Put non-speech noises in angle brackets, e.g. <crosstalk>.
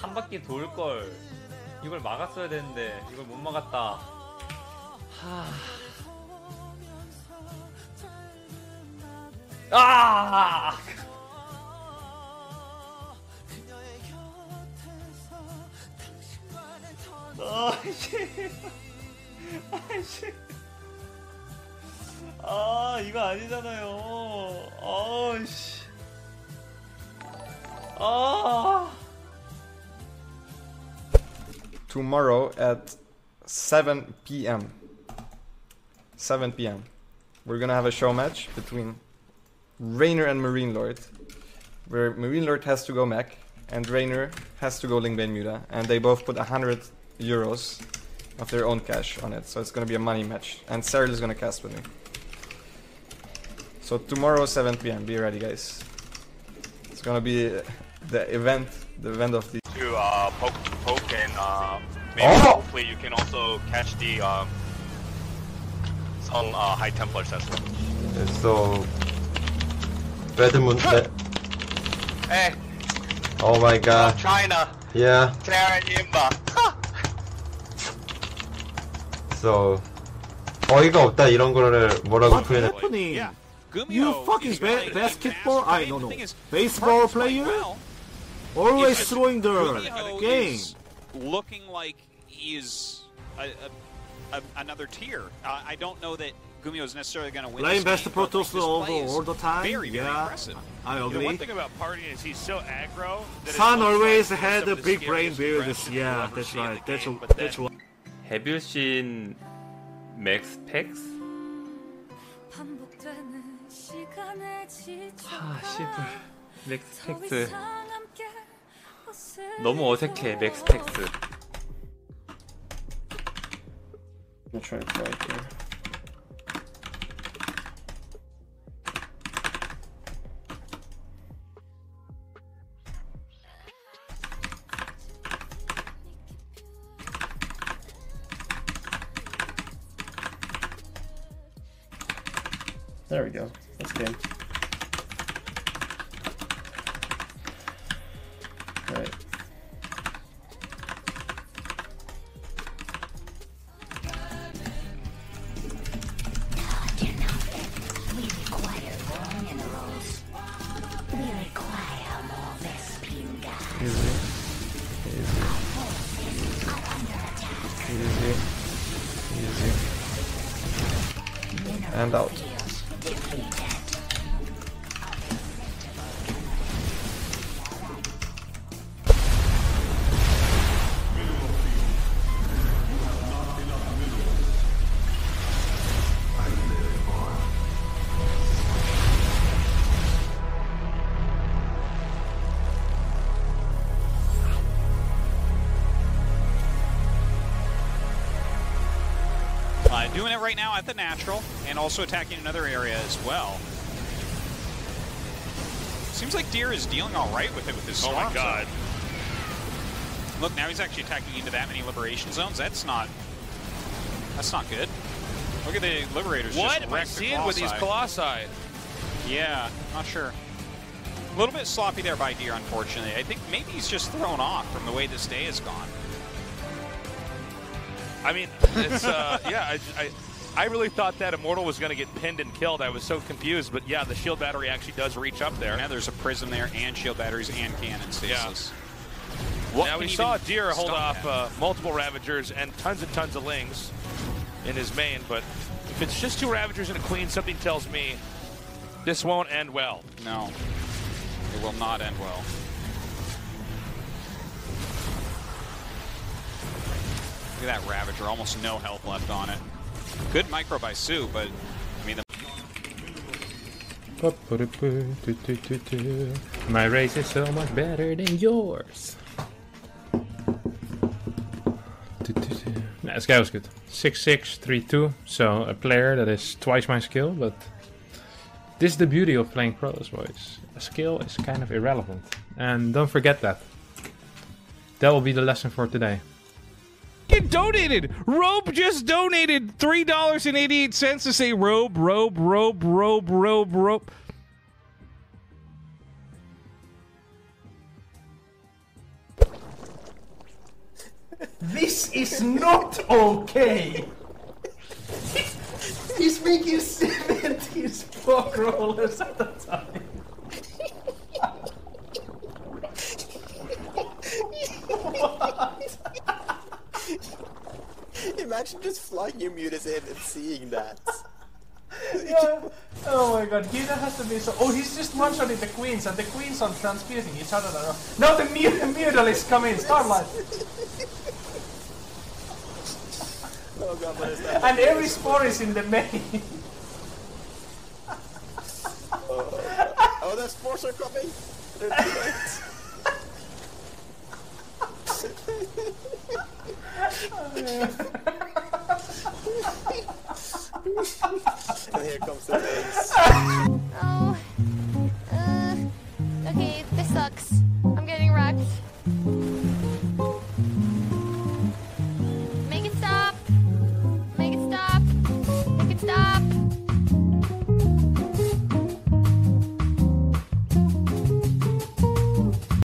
한 바퀴 돌 걸. 이걸 막았어야 되는데 이걸 못 막았다. 하. 아! 아씨. 아씨. 아, 이거 아니잖아요. 아씨. 아. Tomorrow at 7 p.m. 7 p.m. We're gonna have a show match between Reynor and Marine Lord, where Marine Lord has to go mech and Reynor has to go Lingbane Muta, and they both put 100 euros of their own cash on it, so it's gonna be a money match. And Cyril is gonna cast with me. So tomorrow 7 p.m. Be ready, guys. It's gonna be the event, the event of the to uh, poke, poke, and uh, maybe Oh! hopefully you can also catch the um, some uh, high Templars as well. So, Redmond. Re- Hey, oh my god. China, Yeah. Terra Imba. So, 어이가 없다 이런 거를 뭐라고 What 표현해? happening? Yeah. Gumio You fucking is ba- really basketball? fast. I don't know. Thing is, Baseball Marcus playing player? Always throwing the game. Looking like he's a, a, a, another tier. Uh, I don't know that GuMiho is necessarily going to win. Playing best game, Pro all, all the time. Very, very yeah, impressive. I agree. You know, one thing about Party is he's so aggro. That Sun always like had a big brain build. Yeah, that's right. That's game, that's, that's. Have you seen MaxPax? 아 씨발 넥스펙트 너무 어색해, 맥스 팩스. I'll try it right here. There we go. That's game. Right. Easy. Easy. Easy. Easy. And out. Uh, doing it right now at the natural, and also attacking another area as well. Seems like Dear is dealing all right with it with his Oh my god. zone. Look, now he's actually attacking into that many liberation zones. That's not. That's not good. Look at the liberators. What just am I wrecked the with these. Colossi? Yeah, not sure. A little bit sloppy there by Dear, unfortunately. I think maybe he's just thrown off from the way this day has gone. I mean, it's uh, <laughs> yeah. I, I, I really thought that Immortal was going to get pinned and killed. I was so confused, but yeah, the shield battery actually does reach up there. Now there's a prism there, and shield batteries, and cannon stasis. What now we saw Dear hold off uh, multiple Ravagers and tons and tons of Lings in his main, but if it's just two Ravagers and a Queen, something tells me this won't end well. No, it will not end well. Look at that Ravager, almost no health left on it. Good micro by Sue, but I mean, the My race is so much better than yours. Nah, this guy was good. 6632, so a player that is twice my skill, but this is the beauty of playing Protoss boys. A skill is kind of irrelevant. And don't forget that. That will be the lesson for today. Donated. Robe just donated three dollars and eighty eight cents to say robe, robe, robe, robe, robe, robe. This is not okay! He's making 17 spore crawlers at a time. Imagine just flying your mutas in and seeing that. <laughs> yeah. Oh my god, Gina has to be so. Oh, he's just one shotting the queens, and the queens are transmuting each other. now. Now the mu- mutalisks come in, Starlight! <laughs> Oh god, what is that? and every spore is in the main. Oh, oh the spores are coming! They're too late. and <laughs> here comes the things. <laughs>